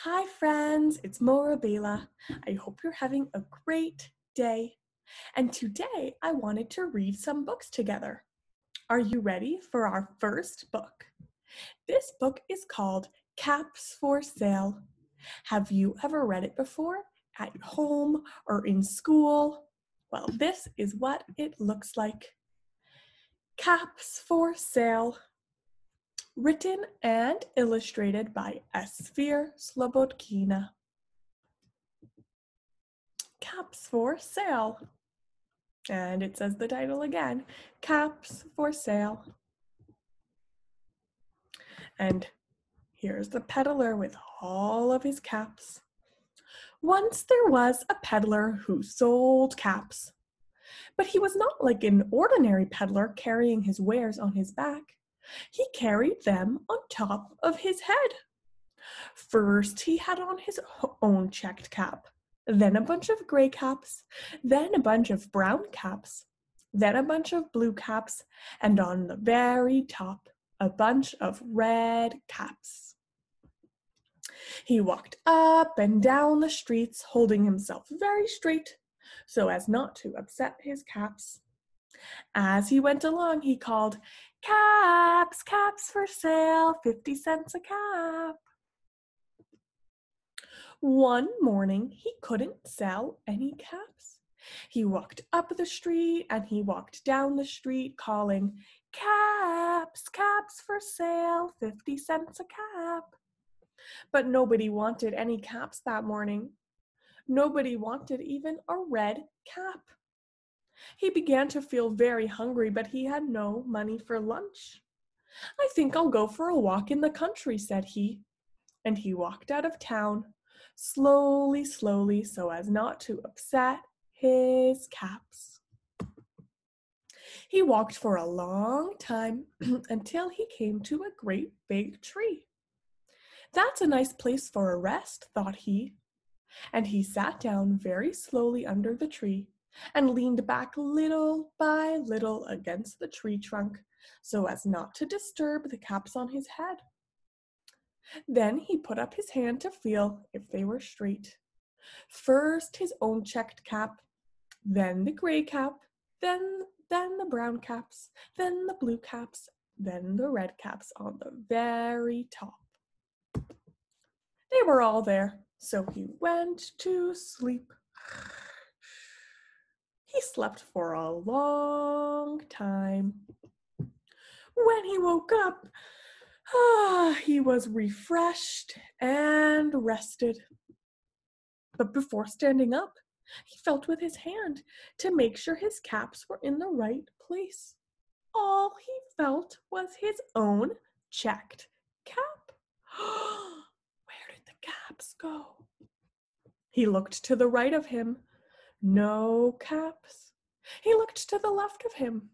Hi, friends, it's Morah Morah Bayla. I hope you're having a great day. And today I wanted to read some books together. Are you ready for our first book? This book is called Caps for Sale. Have you ever read it before? At home or in school? Well, this is what it looks like. Caps for Sale written and illustrated by Esphyr Slobodkina. Caps for sale. And it says the title again, Caps for Sale. And here's the peddler with all of his caps. Once there was a peddler who sold caps. But he was not like an ordinary peddler carrying his wares on his back. He carried them on top of his head. First, he had on his own checked cap, then a bunch of gray caps, then a bunch of brown caps, then a bunch of blue caps, and on the very top, a bunch of red caps. He walked up and down the streets, holding himself very straight so as not to upset his caps. As he went along, he called, Caps, caps for sale, 50 cents a cap. One morning, he couldn't sell any caps. He walked up the street and he walked down the street calling, Caps, caps for sale, 50 cents a cap. But nobody wanted any caps that morning. Nobody wanted even a red cap. He began to feel very hungry, but he had no money for lunch. I think I'll go for a walk in the country, said he. And he walked out of town, slowly, slowly, so as not to upset his caps. He walked for a long time until he came to a great big tree. That's a nice place for a rest, thought he. And he sat down very slowly under the tree and leaned back little by little against the tree trunk so as not to disturb the caps on his head. Then he put up his hand to feel if they were straight. First his own checked cap, then the gray cap, then then the brown caps, then the blue caps, then the red caps on the very top. They were all there, so he went to sleep. He slept for a long time. When he woke up, ah, he was refreshed and rested. But before standing up, he felt with his hand to make sure his caps were in the right place. All he felt was his own checked cap. Where did the caps go? He looked to the right of him no caps. He looked to the left of him.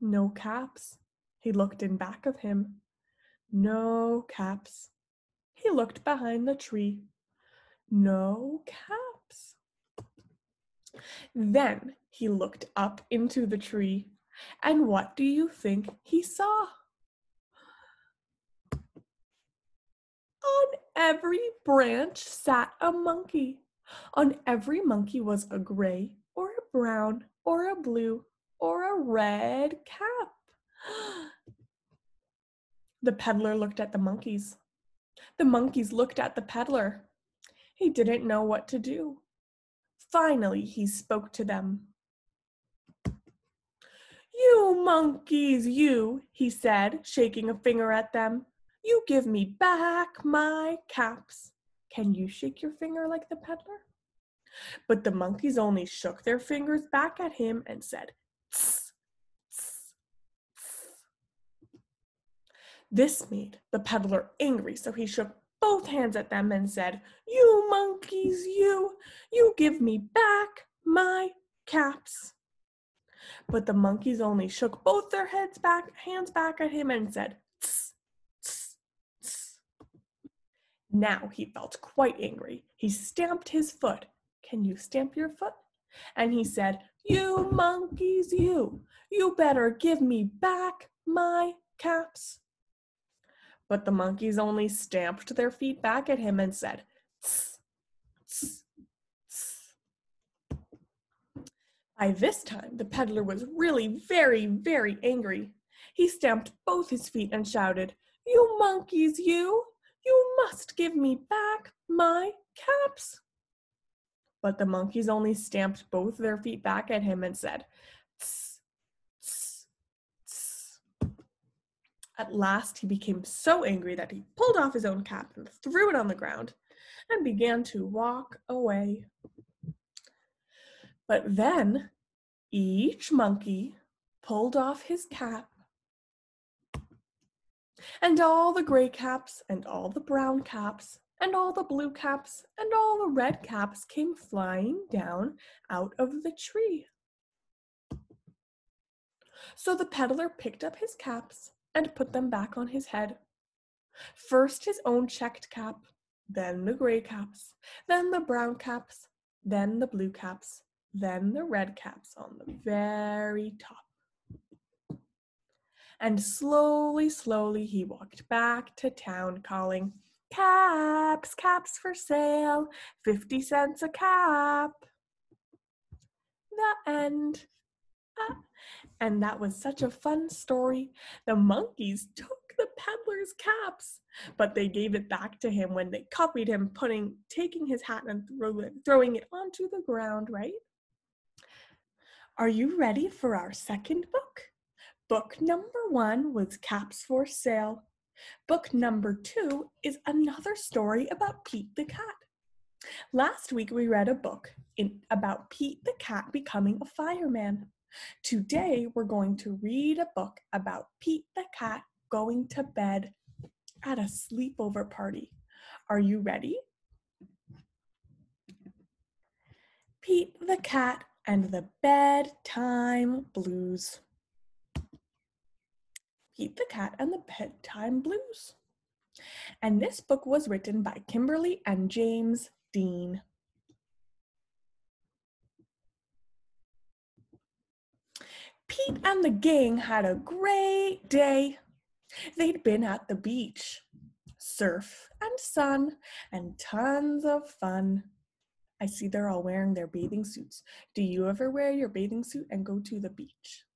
No caps. He looked in back of him. No caps. He looked behind the tree. No caps. Then he looked up into the tree, and what do you think he saw? On every branch sat a monkey. On every monkey was a gray or a brown or a blue or a red cap. The peddler looked at the monkeys. The monkeys looked at the peddler. He didn't know what to do. Finally, he spoke to them. You monkeys, you, he said, shaking a finger at them. You give me back my caps. Can you shake your finger like the peddler? But the monkeys only shook their fingers back at him and said, tss, tss, tss. This made the peddler angry, so he shook both hands at them and said, You monkeys, you, you give me back my caps. But the monkeys only shook both their heads back, hands back at him and said, Now he felt quite angry. He stamped his foot. Can you stamp your foot? And he said, You monkeys, you, you better give me back my caps. But the monkeys only stamped their feet back at him and said, tss, tss, tss. By this time, the peddler was really very, very angry. He stamped both his feet and shouted, You monkeys, you! You must give me back my caps! But the monkeys only stamped both their feet back at him and said. At last, he became so angry that he pulled off his own cap and threw it on the ground and began to walk away. But then each monkey pulled off his cap and all the gray caps and all the brown caps and all the blue caps and all the red caps came flying down out of the tree. So the peddler picked up his caps and put them back on his head. First his own checked cap, then the gray caps, then the brown caps, then the blue caps, then the red caps on the very top. And slowly, slowly he walked back to town calling, Caps, caps for sale, 50 cents a cap. The end. Ah. And that was such a fun story. The monkeys took the peddler's caps, but they gave it back to him when they copied him putting taking his hat and throw it, throwing it onto the ground, right? Are you ready for our second book? Book number one was Caps for Sale. Book number two is another story about Pete the cat. Last week we read a book in, about Pete the cat becoming a fireman. Today we're going to read a book about Pete the cat going to bed at a sleepover party. Are you ready? Pete the cat and the bedtime blues. Pete the Cat and the Bedtime Blues. And this book was written by Kimberly and James Dean. Pete and the gang had a great day. They'd been at the beach, surf and sun, and tons of fun. I see they're all wearing their bathing suits. Do you ever wear your bathing suit and go to the beach?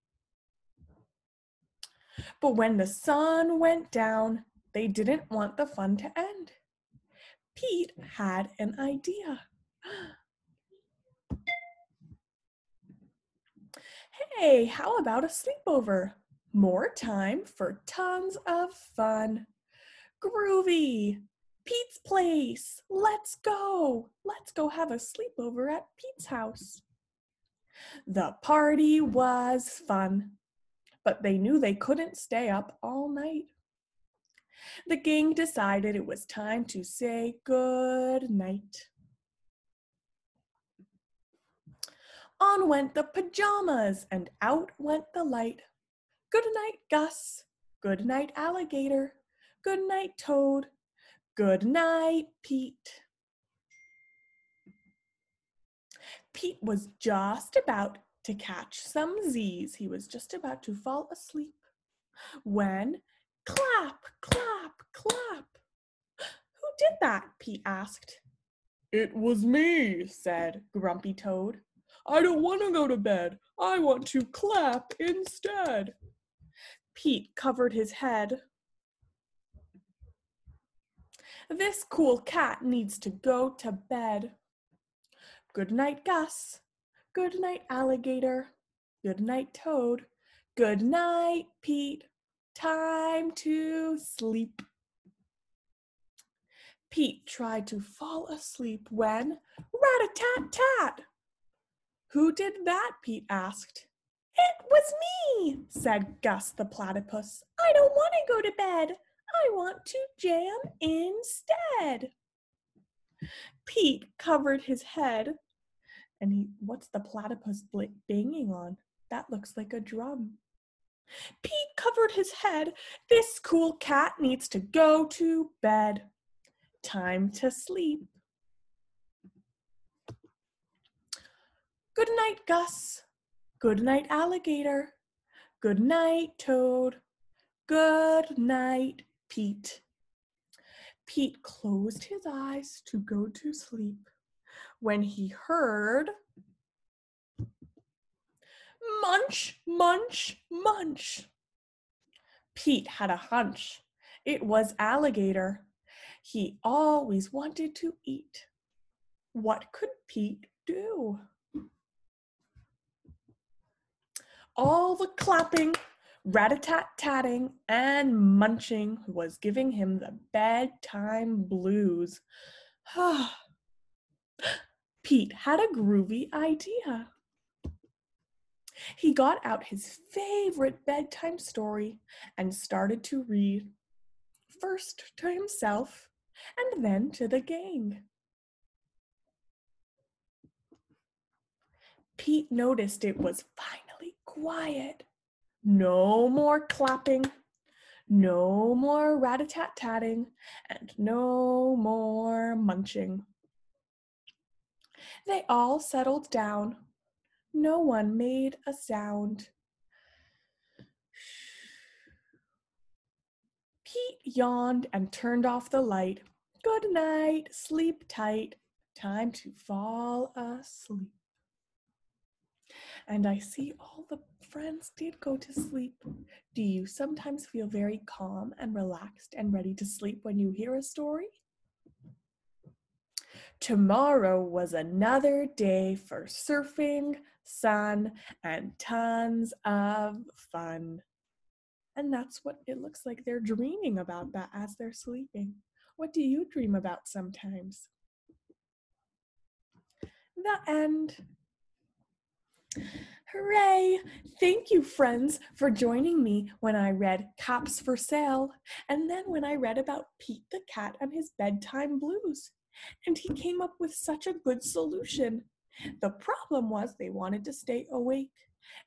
But when the sun went down, they didn't want the fun to end. Pete had an idea. Hey, how about a sleepover? More time for tons of fun. Groovy! Pete's place! Let's go! Let's go have a sleepover at Pete's house. The party was fun but they knew they couldn't stay up all night. The gang decided it was time to say good night. On went the pajamas and out went the light. Good night, Gus. Good night, alligator. Good night, Toad. Good night, Pete. Pete was just about to catch some Z's. He was just about to fall asleep when clap, clap, clap. Who did that? Pete asked. It was me, said Grumpy Toad. I don't want to go to bed. I want to clap instead. Pete covered his head. This cool cat needs to go to bed. Good night, Gus. Good night, alligator. Good night, toad. Good night, Pete. Time to sleep. Pete tried to fall asleep when rat-a-tat-tat. Who did that? Pete asked. It was me, said Gus the platypus. I don't want to go to bed. I want to jam instead. Pete covered his head and he, what's the platypus banging on? That looks like a drum. Pete covered his head. This cool cat needs to go to bed. Time to sleep. Good night, Gus. Good night, alligator. Good night, Toad. Good night, Pete. Pete closed his eyes to go to sleep when he heard Munch, munch, munch. Pete had a hunch. It was alligator. He always wanted to eat. What could Pete do? All the clapping, rat-a-tat-tatting, and munching was giving him the bedtime blues. Ah, Pete had a groovy idea. He got out his favorite bedtime story and started to read, first to himself and then to the gang. Pete noticed it was finally quiet. No more clapping, no more rat-a-tat-tatting, and no more munching. They all settled down no one made a sound. Pete yawned and turned off the light. Good night, sleep tight, time to fall asleep. And I see all the friends did go to sleep. Do you sometimes feel very calm and relaxed and ready to sleep when you hear a story? Tomorrow was another day for surfing, sun, and tons of fun. And that's what it looks like they're dreaming about that as they're sleeping. What do you dream about sometimes? The end. Hooray! Thank you, friends, for joining me when I read Caps for Sale and then when I read about Pete the Cat and his bedtime blues. And he came up with such a good solution. The problem was they wanted to stay awake,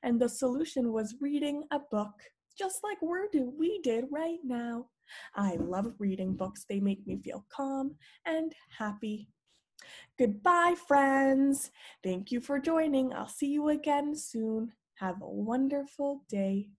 and the solution was reading a book, just like we're do we did right now. I love reading books. They make me feel calm and happy. Goodbye, friends. Thank you for joining. I'll see you again soon. Have a wonderful day.